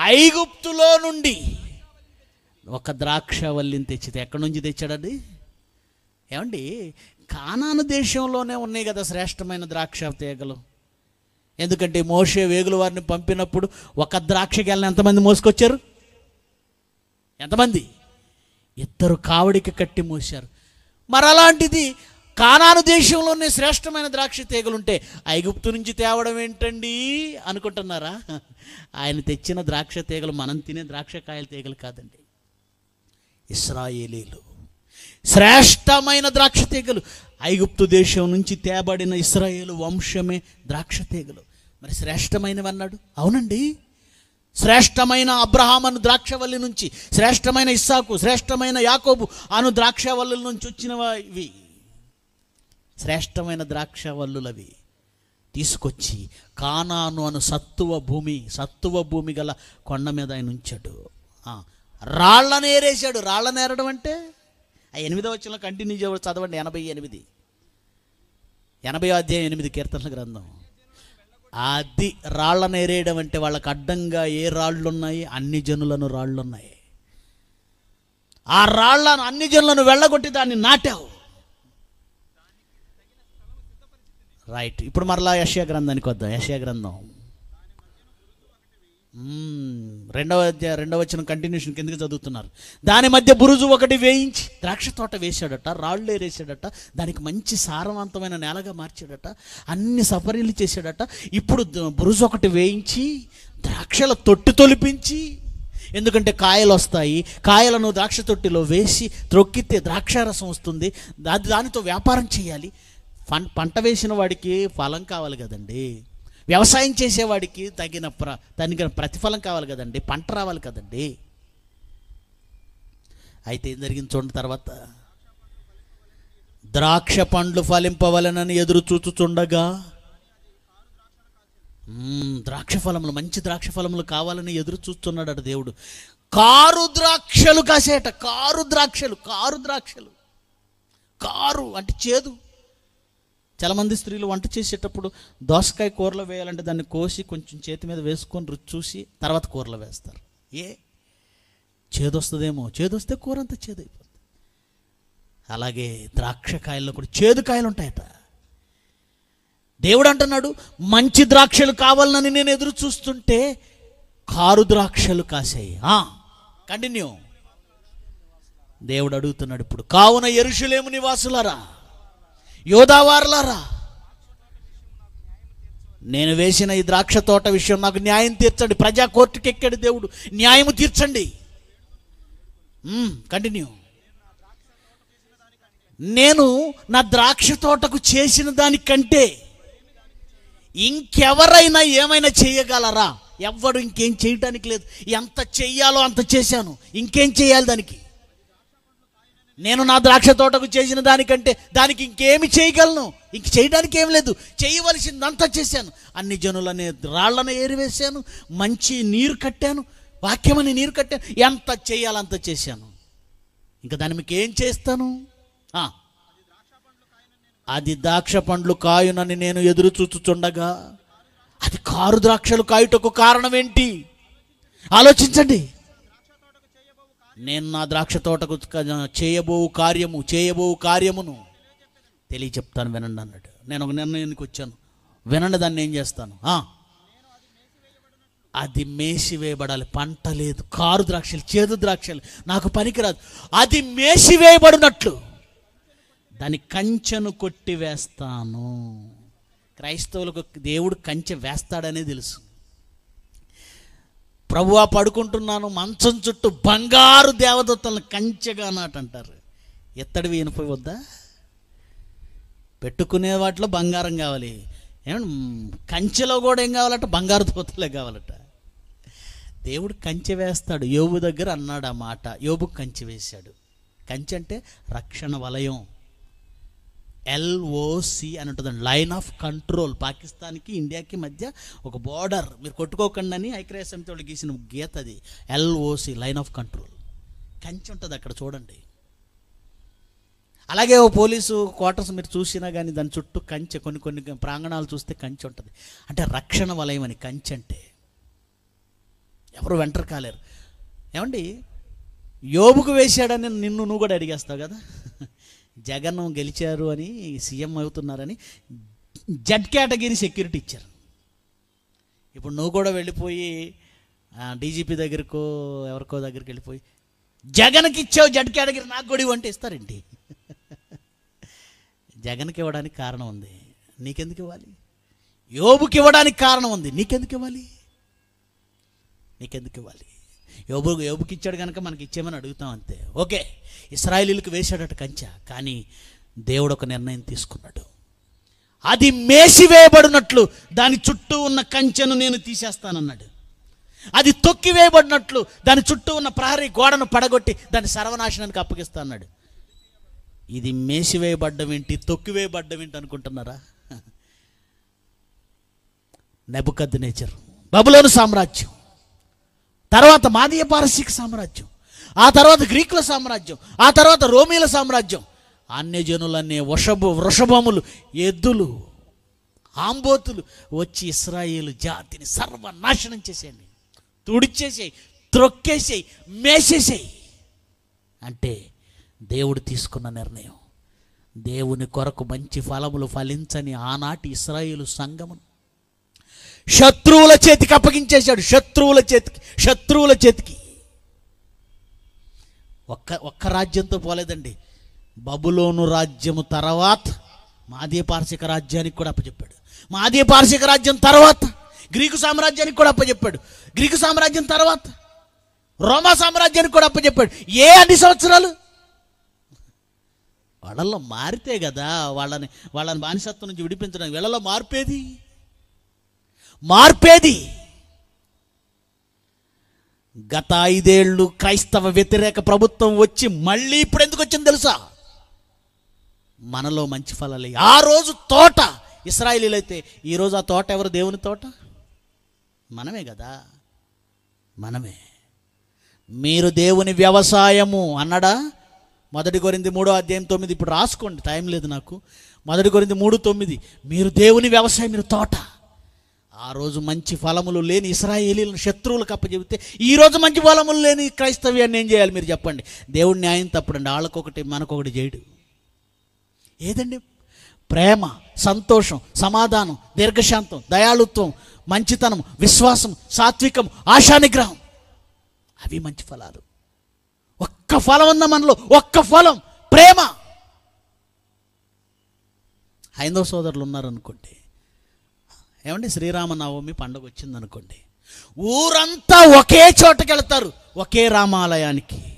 ఐగుప్తులో నుండి ఒక ద్రాక్ష వల్లిని తెచ్చితే ఎక్కడి నుంచి తెచ్చాడండి? ఏమండి కానాను దేశంలోనే ఉన్నాయి కదా శ్రేష్టమైన ద్రాక్ష తీగలు ఎందుకంటే మోషే వేగుల వారిని పంపినప్పుడు ఒక ద్రాక్షకి వెళ్ళిన ఎంతమంది మోసుకొచ్చారు? ఎంతమంది? ఇద్దరు కావడికి కట్టి మోశారు. మరి అలాంటిది కానాను దేశంలోనే శ్రేష్టమైన ద్రాక్ష తీగలుంటే ఐగుప్తు నుంచి తేవడం ఏంటండి అనుకుంటున్నారా? ఆయన తెచ్చిన ద్రాక్ష తీగలు మనం తినే ద్రాక్ష కాయల తీగలు కాదండి. ఇస్రాయేలీలు. శ్రేష్టమైన ద్రాక్ష తీగలు ఐగుప్తు దేశం నుంచి తేబడిన ఇస్రాయేలు వంశమే ద్రాక్ష తీగలు మరి శ్రేష్టమైనవి అన్నాడు అవునండి. శ్రేష్టమైన అబ్రహామను ద్రాక్షవల్లి నుంచి శ్రేష్టమైన ఇస్సాకు శ్రేష్టమైన యాకోబు అను ద్రాక్షవల్లుల నుంచి వచ్చినవా ఇవి శ్రేష్టమైన ద్రాక్షవల్లులవి తీసుకొచ్చి కానాను అను సత్తువ భూమి సత్తువ భూమి గల కొండ మీద ఆయన ఉంచాడు. రాళ్ళ రాళ్ళను రాళ్ళ రాళ్ళను ఏరడం అంటే? ఆ ఎనిమిదో వచ్చిన కంటిన్యూ చేయవచ్చు చదవండి ఎనభై ఎనిమిది. ఎనభై అధ్యాయం ఎనిమిది కీర్తనల గ్రంథం. అది రాళ్ళను నేరేయడం అంటే వాళ్ళకి అడ్డంగా ఏ రాళ్ళు ఉన్నాయి అన్ని జనులను రాళ్ళు ఉన్నాయి ఆ రాళ్ళను అన్ని జనులను వెళ్ళగొట్టి దాన్ని నాటావు. రైట్ ఇప్పుడు మరలా యశయ గ్రంథానికి వద్దాం. యశయ గ్రంథం. రెండవ అధ్యాయ రెండవ వచ్చిన కంటిన్యూషన్ కిందకి చదువుతున్నారు. దాని మధ్య బురుజు ఒకటి వేయించి ద్రాక్ష తోట వేసాడట రాళ్ళు ఏరేసాడట దానికి మంచి సారవంతమైన నేలగా మార్చాడట అన్ని సఫరీలు చేశాడట. ఇప్పుడు బురుజు ఒకటి వేయించి ద్రాక్షల తొట్టి తొలిపించి ఎందుకంటే కాయలు వస్తాయి కాయలను ద్రాక్ష తొట్టిలో వేసి త్రొక్కితే ద్రాక్షారసం వస్తుంది. దాని దానితో వ్యాపారం చేయాలి. పం పంట వేసిన వాడికి ఫలం కావాలి కదండి. వ్యవసాయం చేసేవాడికి తగిన ప్ర తగిన ప్రతిఫలం కావాలి కదండి పంట రావాలి కదండి. అయితే ఏం జరిగింది చూడండి తర్వాత. ద్రాక్ష పండ్లు ఫలింపవలనని ఎదురు చూచుచుండగా ద్రాక్ష ఫలములు మంచి ద్రాక్ష ఫలములు కావాలని ఎదురు చూస్తున్నాడట దేవుడు. కారు ద్రాక్షలు కాసేట కారు ద్రాక్షలు కారు ద్రాక్షలు. కారు అంటే చేదు. చాలామంది స్త్రీలు వంట చేసేటప్పుడు దోసకాయ కూరలో వేయాలంటే దాన్ని కోసి కొంచెం చేతి మీద వేసుకొని రుచి చూసి తర్వాత కూరలో వేస్తారు. ఏ? చేదొస్తుందేమో. చేదొస్తే కూర అంతా చేదైపోతుంది అలాగే ద్రాక్ష కాయల్లో కూడా చేదు కాయలు ఉంటాయట దేవుడు అంటున్నాడు మంచి ద్రాక్షలు కావాలని నేను ఎదురు చూస్తుంటే కారు ద్రాక్షలు కాసాయి కంటిన్యూ. దేవుడు అడుగుతున్నాడు ఇప్పుడు కావున ఎరుషులేము నివాసులారా యోధావారులారా నేను వేసిన ఈ ద్రాక్ష తోట విషయం నాకు న్యాయం తీర్చండి. ప్రజా కోర్టుకి ఎక్కాడు దేవుడు. న్యాయము తీర్చండి. కంటిన్యూ నేను నా ద్రాక్ష తోటకు చేసిన దానికంటే ఇంకెవరైనా ఏమైనా చేయగలరా? ఎవ్వడు ఇంకేం చేయటానికి లేదు. ఎంత చెయ్యాలో అంత చేశాను. ఇంకేం చేయాలి దానికి? నేను నా ద్రాక్ష తోటకు చేసిన దానికంటే దానికి ఇంకేమి చేయగలను? ఇంక చేయడానికి ఏం లేదు. చేయవలసిందంతా చేశాను. అన్ని జనులని రాళ్ళను ఏరివేశాను. మంచి నీరు కట్టాను. వాక్యమని నీరు కట్టాను. ఎంత చేయాలంత చేశాను. ఇంకా దాని మీకు ఏం చేస్తాను అది ద్రాక్ష పండ్లు కాయునని నేను ఎదురు చూచుచుండగా అది కారు ద్రాక్షలు కాయుటకు కారణం ఏంటి? ఆలోచించండి. నేను నా ద్రాక్ష తోటకు చేయబో కార్యము చేయబో కార్యమును తెలియచెప్తాను వినండి అన్నాడు నేను ఒక నిర్ణయానికి వచ్చాను. వినండి దాన్ని ఏం చేస్తాను? అది మేసివేయబడాలి. పంట లేదు. కారు ద్రాక్షలు చేదు ద్రాక్షలు. నాకు పనికిరాదు. అది మేసివేయబడినట్లు. దాని కంచెను కొట్టి వేస్తాను. క్రైస్తవులకు దేవుడు కంచె వేస్తాడనే తెలుసు. ప్రభువా పడుకుంటున్నాను మంచం చుట్టూ బంగారు దేవదత్తలను కంచెగా నాటంటారు. ఎత్తడివి వినిపోయి వద్దా? పెట్టుకునే వాటిలో బంగారం కావాలి. ఏమంటే కంచెలో కూడా ఏం కావాలట? బంగారు దూతలే కావాలట. దేవుడు కంచె వేస్తాడు. యోబు దగ్గర అన్నాడు ఆ మాట. యోబు కంచె వేశాడు. కంచె అంటే రక్షణ వలయం. ఎల్ఓసి అని ఉంటుందండి. లైన్ ఆఫ్ కంట్రోల్ పాకిస్తాన్కి ఇండియాకి మధ్య ఒక బార్డర్ మీరు కొట్టుకోకండి అని ఐక్యరాజ్య సమితి వాళ్ళు గీసిన గీత అది. ఎల్ఓసి లైన్ ఆఫ్ కంట్రోల్ కంచె ఉంటుంది అక్కడ చూడండి. అలాగే ఓ పోలీసు క్వార్టర్స్ మీరు చూసినా కానీ దాని చుట్టూ కంచె కొన్ని కొన్ని ప్రాంగణాలు చూస్తే కంచె ఉంటుంది. అంటే రక్షణ వలయం అని కంచె అంటే. ఎవరు వెంటర్ కాలేరు. ఏమండి? యోబుకు వేశాడని నిన్ను నువ్వు కూడా అడిగేస్తావు కదా? జగన్ గెలిచారు అని సీఎం అవుతున్నారని జడ్ కేటగిరీ సెక్యూరిటీ ఇచ్చారు. ఇప్పుడు నువ్వు కూడా వెళ్ళిపోయి డీజీపీ దగ్గరకో ఎవరికో దగ్గరికి వెళ్ళిపోయి జగన్కి ఇచ్చావు జడ్ కేటగిరీ నాకు కూడా ఇవ్వంటే ఇస్తారేంటి? జగన్కి ఇవ్వడానికి కారణం ఉంది. నీకెందుకు ఇవ్వాలి? యోబుకి ఇవ్వడానికి కారణం ఉంది. నీకెందుకు ఇవ్వాలి? నీకెందుకు ఇవ్వాలి? యోబు యోబుకి ఇచ్చాడు కనుక మనకి ఇచ్చేమని అడుగుతాం అంతే. ఓకే ఇస్రాయలీలకు వేశాడట కంచె కానీ దేవుడు ఒక నిర్ణయం తీసుకున్నాడు. అది మేసివేయబడినట్లు దాని చుట్టూ ఉన్న కంచెను నేను తీసేస్తానన్నాడు. అది తొక్కివేయబడినట్లు దాని చుట్టూ ఉన్న ప్రహరీ గోడను పడగొట్టి దాని సర్వనాశనానికి అప్పగిస్తా అన్నాడు ఇది మేసివేయబడ్డం ఏంటి తొక్కివేయబడ్డం ఏంటి అనుకుంటున్నారా? నెబుకద్ నేచర్ బబులోను సామ్రాజ్యం. తర్వాత మాదీయ పారసీక సామ్రాజ్యం ఆ తర్వాత గ్రీకుల సామ్రాజ్యం ఆ తర్వాత రోమీల సామ్రాజ్యం అన్యజనులనే వృషభ వృషభములు ఎద్దులు ఆంబోతులు వచ్చి ఇస్రాయేలు జాతిని సర్వనాశనం చేసేయండి. తుడిచేసేయి త్రొక్కేసేయి మేసేసేయి అంటే దేవుడు తీసుకున్న నిర్ణయం. దేవుని కొరకు మంచి ఫలములు ఫలించని ఆనాటి ఇస్రాయేలు సంఘమును శత్రువుల చేతికి అప్పగించేశాడు. శత్రువుల చేతికి శత్రువుల చేతికి. ఒక్క ఒక్క రాజ్యంతో పోలేదండి. బబులోను రాజ్యము తర్వాత మాదీ పార్శిక రాజ్యానికి కూడా అప్పచెప్పాడు. మాదీ పార్శిక రాజ్యం తర్వాత గ్రీకు సామ్రాజ్యానికి కూడా అప్పచెప్పాడు. గ్రీకు సామ్రాజ్యం తర్వాత రోమా సామ్రాజ్యానికి కూడా అప్పచెప్పాడు. ఏ అన్ని సంవత్సరాలు? వాళ్ళల్లో మారితే కదా వాళ్ళని వాళ్ళని బానిసత్వం నుంచి విడిపించడానికి వీళ్ళలో మార్పేది? మార్పేది? గత ఐదేళ్ళు క్రైస్తవ వ్యతిరేక ప్రభుత్వం వచ్చి మళ్ళీ ఇప్పుడు ఎందుకు వచ్చింది తెలుసా? మనలో మంచి ఫలాలు ఆ రోజు తోట ఇస్రాయిలీలు అయితే ఈరోజు ఆ తోట ఎవరు? దేవుని తోట? మనమే కదా. మనమే. మీరు దేవుని వ్యవసాయము అన్నడా? మొదటి కొరింది మూడో అధ్యాయం తొమ్మిది. ఇప్పుడు రాసుకోండి టైం లేదు నాకు. మొదటి కొరింది మూడు తొమ్మిది. మీరు దేవుని వ్యవసాయం మీరు తోట. ఆ రోజు మంచి ఫలములు లేని ఇస్రాయేలీలను శత్రువులకు అప్పచెబితే ఈ రోజు మంచి ఫలములు లేని క్రైస్తవ్యాన్ని ఏం చేయాలి మీరు చెప్పండి? దేవుడు న్యాయం తప్పడండి. వాళ్ళకొకటి మనకొకటి చేయడు ఏదండి? ప్రేమ సంతోషం సమాధానం దీర్ఘశాంతం దయాళుత్వం మంచితనం విశ్వాసం సాత్వికం ఆశానిగ్రహం. అవి మంచి ఫలాలు. ఒక్క ఫలం ఉన్న మనలో ఒక్క ఫలం ప్రేమ. హైందవ సోదరులు ఉన్నారనుకోండి ఏమండి? శ్రీరామనవమి పండుగ వచ్చిందనుకోండి. ఊరంతా ఒకే చోటకి వెళ్తారు ఒకే రామాలయానికి.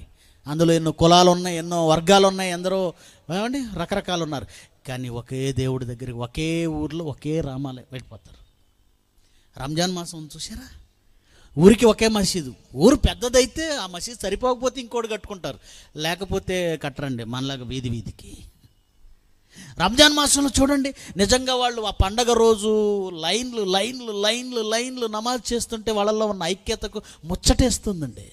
అందులో ఎన్నో కులాలు ఉన్నాయి ఎన్నో వర్గాలు ఉన్నాయి ఎందరో ఏమండి? రకరకాలు ఉన్నారు కానీ ఒకే దేవుడి దగ్గరికి ఒకే ఊర్లో ఒకే రామాలయం వెళ్ళిపోతారు. రంజాన్ మాసం చూసారా ఊరికి ఒకే మసీదు. ఊరు పెద్దదైతే ఆ మసీదు సరిపోకపోతే ఇంకోటి కట్టుకుంటారు. లేకపోతే కట్టరండి మనలాగా వీధి వీధికి. రంజాన్ మాసంలో చూడండి నిజంగా వాళ్ళు ఆ పండగ రోజు లైన్లు లైన్లు లైన్లు లైన్లు నమాజ్ చేస్తుంటే వాళ్ళల్లో ఉన్న ఐక్యతకు ముచ్చటేస్తుందండి.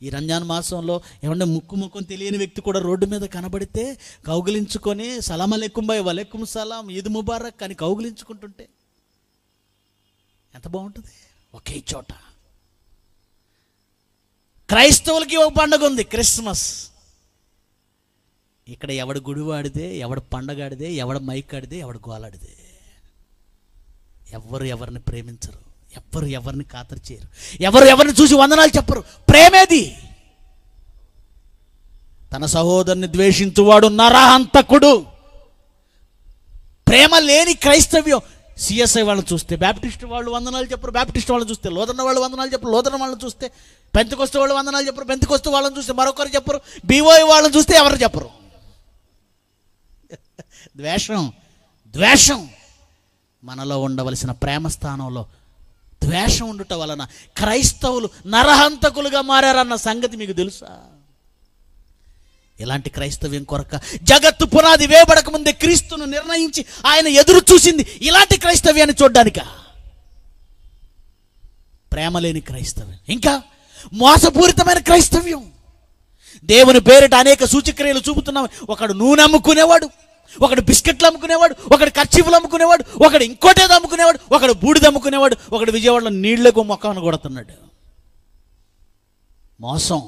ఈ రంజాన్ మాసంలో ఏమంటే ముక్కు ముఖం తెలియని వ్యక్తి కూడా రోడ్డు మీద కనబడితే కౌగిలించుకొని సలాం అలెక్కుం బాయ్ వలెక్కుం సలాం ఇది ముబారక్ అని కౌగిలించుకుంటుంటే ఎంత బాగుంటుంది? ఒకే చోట. క్రైస్తవులకి ఒక పండుగ ఉంది క్రిస్మస్. ఇక్కడ ఎవడు గుడివాడిదే ఎవడు పండగాడిదే ఎవడ మైకాడిదే ఎవడు గోలాడిదే ఎవరు ఎవరిని ప్రేమించరు. ఎవరు ఎవరిని ఖాతరు చేయరు. ఎవరు ఎవరిని చూసి వందనాలు చెప్పరు. ప్రేమేది? తన సహోదరుని ద్వేషించువాడు నరహంతకుడు. ప్రేమ లేని క్రైస్తవ్యం. సిఎస్ఐ వాళ్ళని చూస్తే బ్యాప్టిస్ట్ వాళ్ళు వందనాలు చెప్పరు. బ్యాప్టిస్ట్ వాళ్ళని చూస్తే లోదన్న వాళ్ళు వందనాలు చెప్పరు. లోదన్న వాళ్ళని చూస్తే పెంతకొస్తే వాళ్ళు వందనాలు చెప్పరు. పెంతకొస్తే వాళ్ళని చూస్తే మరొకరు చెప్పరు. బీఓఐ వాళ్ళని చూస్తే ఎవరు చెప్పరు? ద్వేషం ద్వేషం. మనలో ఉండవలసిన ప్రేమ స్థానంలో ద్వేషం ఉండటం వలన క్రైస్తవులు నరహంతకులుగా మారారన్న సంగతి మీకు తెలుసా? ఇలాంటి క్రైస్తవ్యం కొరక జగత్తు పునాది వేయబడక ముందే క్రీస్తును నిర్ణయించి ఆయన ఎదురు చూసింది ఇలాంటి క్రైస్తవ్యాన్ని చూడ్డానిక. ప్రేమ లేని క్రైస్తవ్యం. ఇంకా మోసపూరితమైన క్రైస్తవ్యం. దేవుని పేరిట అనేక సూచక్రియలు చూపుతున్నాం. ఒకడు నూనె అమ్ముకునేవాడు. ఒకడు బిస్కెట్లు అమ్ముకునేవాడు ఒకడు కర్చీఫ్లు అమ్ముకునేవాడు ఒకడు ఇంకోటేది అమ్ముకునేవాడు ఒకడు బూడిద అమ్ముకునేవాడు ఒకడు విజయవాడలో నీళ్ళకు మొక్కను కొడుతున్నాడు మోసం.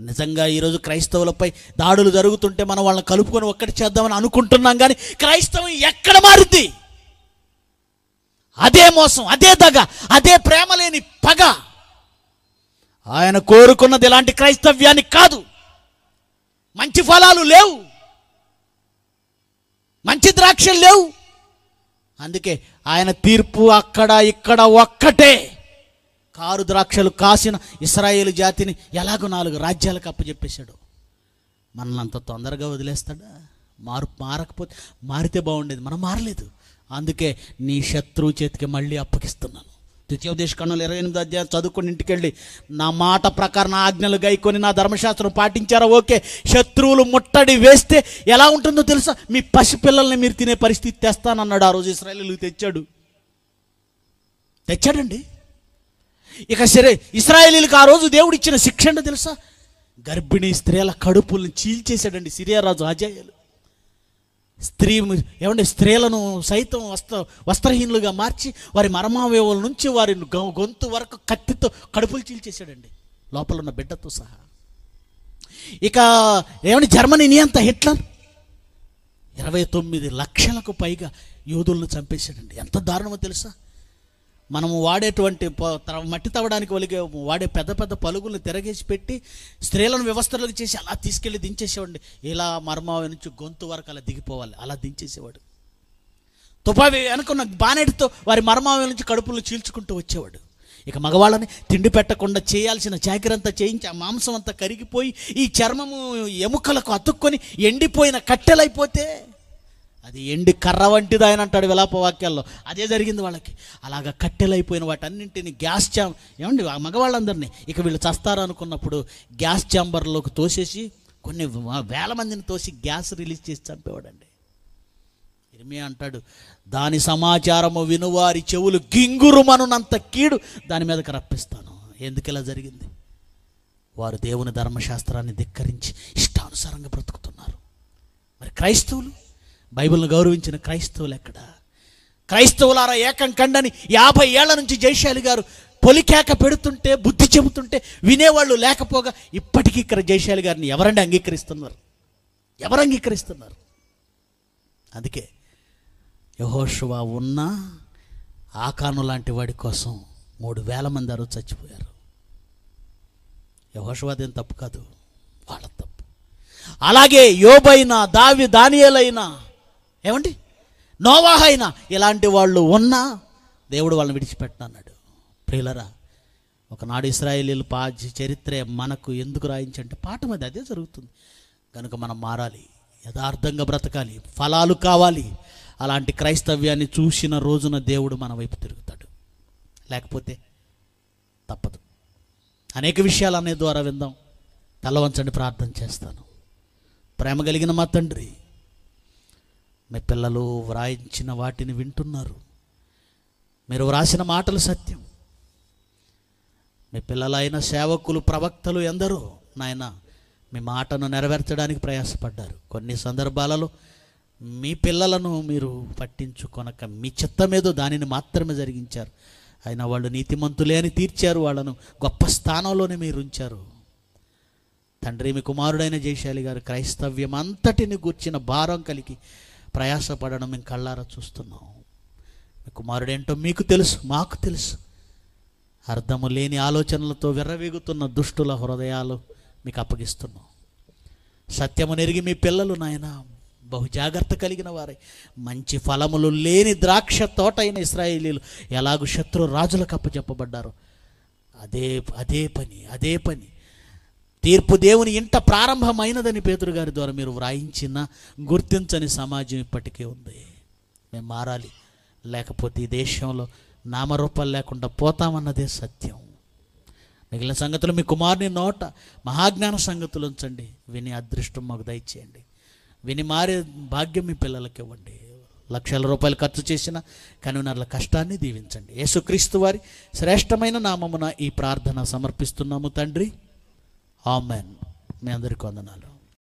నిజంగా ఈరోజు క్రైస్తవులపై దాడులు జరుగుతుంటే మనం వాళ్ళని కలుపుకొని ఒక్కటి చేద్దామని అనుకుంటున్నాం కానీ క్రైస్తవం ఎక్కడ మారుద్ది అదే మోసం అదే దగ అదే ప్రేమ లేని పగ. ఆయన కోరుకున్నది ఇలాంటి క్రైస్తవ్యాన్ని కాదు. మంచి ఫలాలు లేవు. మంచి ద్రాక్షలు లేవు. అందుకే ఆయన తీర్పు అక్కడ ఇక్కడ ఒక్కటే. కారు ద్రాక్షలు కాసిన ఇస్రాయేల్ జాతిని ఎలాగో నాలుగు రాజ్యాలకు అప్పచెప్పేశాడు మనల్ని అంత తొందరగా వదిలేస్తాడా? మారు మారకపోతే మారితే బాగుండేది. మనం మారలేదు. అందుకే నీ శత్రువు చేతికి మళ్ళీ అప్పగిస్తున్నాను. ద్వితీయోపదేశ కన్నులు ఇరవై ఎనిమిది అధ్యాయం చదువుకుని ఇంటికి వెళ్ళి నా మాట ప్రకారం నా ఆజ్ఞలు గైకొని నా ధర్మశాస్త్రం పాటించారా ఓకే. శత్రువులు ముట్టడి వేస్తే ఎలా ఉంటుందో తెలుసా? మీ పసిపిల్లల్ని మీరు తినే పరిస్థితి తెస్తానన్నాడు ఆ రోజు ఇస్రాయలు తెచ్చాడు. తెచ్చాడండి. ఇక సరే ఇస్రాయలీలకు ఆ రోజు దేవుడు ఇచ్చిన శిక్ష తెలుసా? గర్భిణీ స్త్రీల కడుపుల్ని చీల్చేశాడండి సిరియా రాజు అజయాలు స్త్రీ ఏమంటే స్త్రీలను సైతం వస్త్ర వస్త్రహీనులుగా మార్చి వారి మరమావయవుల నుంచి వారి గొ- గొంతు వరకు కత్తితో కడుపులు చీల్చేశాడండి. లోపల ఉన్న బిడ్డతో సహా. ఇక ఏమంటే జర్మనీ నియంత హిట్లర్? ఇరవై తొమ్మిది లక్షలకు పైగా యోధులను చంపేశాడండి. ఎంత దారుణమో తెలుసా? మనము వాడేటువంటి మట్టి తవ్వడానికి వలిగే వాడే పెద్ద పెద్ద పలుగులను తిరగేసి పెట్టి స్త్రీలను వ్యవస్థలకు చేసి అలా తీసుకెళ్ళి దించేసేవాడిని. ఇలా మర్మ నుంచి గొంతు వరకు అలా దిగిపోవాలి. అలా దించేసేవాడు. తుపావి వెనుకున్న బానేటితో వారి మర్మావి నుంచి కడుపులు చీల్చుకుంటూ వచ్చేవాడు. ఇక మగవాళ్ళని తిండి పెట్టకుండా చేయాల్సిన చాకరంతా చేయించి ఆ మాంసం అంతా కరిగిపోయి ఈ చర్మము ఎముకలకు అతుక్కొని ఎండిపోయిన కట్టెలైపోతే అది ఎండి కర్ర వంటిది ఆయన అంటాడు విలాప వాక్యాల్లో అదే జరిగింది వాళ్ళకి. అలాగా కట్టెలైపోయిన వాటన్నింటిని గ్యాస్ చాం ఏమండి ఆ మగవాళ్ళందరినీ. ఇక వీళ్ళు చస్తారు అనుకున్నప్పుడు గ్యాస్ చాంబర్లోకి తోసేసి కొన్ని వేల మందిని తోసి గ్యాస్ రిలీజ్ చేసి చంపేవాడండి. ఇరిమే అంటాడు దాని సమాచారము వినువారి చెవులు గింగురుమనునంత కీడు దాని మీదకి రప్పిస్తాను. ఎందుకు ఇలా జరిగింది? వారు దేవుని ధర్మశాస్త్రాన్ని ధిక్కరించి ఇష్టానుసారంగా బ్రతుకుతున్నారు. మరి క్రైస్తవులు బైబిల్ను గౌరవించిన క్రైస్తవులు ఎక్కడ? క్రైస్తవులారా ఏకం కండని యాభై ఏళ్ళ నుంచి జైశాలి గారు పొలికేక పెడుతుంటే బుద్ధి చెబుతుంటే వినేవాళ్ళు లేకపోగా ఇప్పటికీ ఇక్కడ జైశాలి గారిని ఎవరండి అంగీకరిస్తున్నారు? ఎవరు అంగీకరిస్తున్నారు? అందుకే యహోషువా ఉన్న ఆకాను లాంటి వాడి కోసం మూడు వేల మంది అరు చచ్చిపోయారు. యహోషువాదేం తప్పు కాదు వాళ్ళ తప్పు. అలాగే యోబైనా దావి దానియలైనా ఏమండి? నోవాహైనా ఇలాంటి వాళ్ళు ఉన్నా దేవుడు వాళ్ళని విడిచిపెట్టనన్నాడు ప్రియులరా ఒకనాడు ఇస్రాయేలీలు పా చరిత్రే మనకు ఎందుకు రాయించంటే పాఠం అది అదే జరుగుతుంది. కనుక మనం మారాలి యథార్థంగా బ్రతకాలి ఫలాలు కావాలి. అలాంటి క్రైస్తవ్యాన్ని చూసిన రోజున దేవుడు మన వైపు తిరుగుతాడు. లేకపోతే తప్పదు. అనేక విషయాలు అనే ద్వారా విందాం. తలవంచండి ప్రార్థన చేస్తాను. ప్రేమ కలిగిన మా తండ్రి మీ పిల్లలు వ్రాయించిన వాటిని వింటున్నారు. మీరు వ్రాసిన మాటలు సత్యం. మీ పిల్లలైన సేవకులు ప్రవక్తలు ఎందరో నాయన మీ మాటను నెరవేర్చడానికి ప్రయాసపడ్డారు. కొన్ని సందర్భాలలో మీ పిల్లలను మీరు పట్టించుకొనక మీ చిత్తమేదో దానిని మాత్రమే జరిగించారు. అయినా వాళ్ళు నీతిమంతులే అని తీర్చారు వాళ్ళను గొప్ప స్థానంలోనే మీరు ఉంచారు. తండ్రి మీ కుమారుడైన జయశాలి గారు క్రైస్తవ్యం అంతటిని గూర్చిన భారం కలిగి ప్రయాసపడడం మేము కళ్ళారా చూస్తున్నాం. మీ కుమారుడేంటో మీకు తెలుసు మాకు తెలుసు. అర్థము లేని ఆలోచనలతో విర్రవీగుతున్న దుష్టుల హృదయాలు మీకు అప్పగిస్తున్నాం. సత్యము నెరిగి మీ పిల్లలు నాయన బహు జాగ్రత్త కలిగిన వారే. మంచి ఫలములు లేని ద్రాక్ష తోట అయిన ఇస్రాయేలీలు ఎలాగూ శత్రు రాజులకు అప్పచెప్పబడ్డారో అదే అదే పని అదే పని. తీర్పు దేవుని ఇంట ప్రారంభమైనదని పేతురు గారి ద్వారా మీరు వ్రాయించిన గుర్తించని సమాజం ఇప్పటికే ఉంది. మేము మారాలి. లేకపోతే ఈ దేశంలో నామరూపాలు లేకుండా పోతామన్నదే సత్యం. మిగిలిన సంగతులు మీ కుమారుని నోట మహాజ్ఞాన సంగతులు ఉంచండి. విని అదృష్టం మాకు దయచేయండి. విని మారే భాగ్యం మీ పిల్లలకి ఇవ్వండి. లక్షల రూపాయలు ఖర్చు చేసిన కనునర్ల కష్టాన్ని దీవించండి. యేసుక్రీస్తు వారి శ్రేష్టమైన నామమున ఈ ప్రార్థన సమర్పిస్తున్నాము తండ్రి. ఆమెన్. మీ అందరికీ వందనాలు.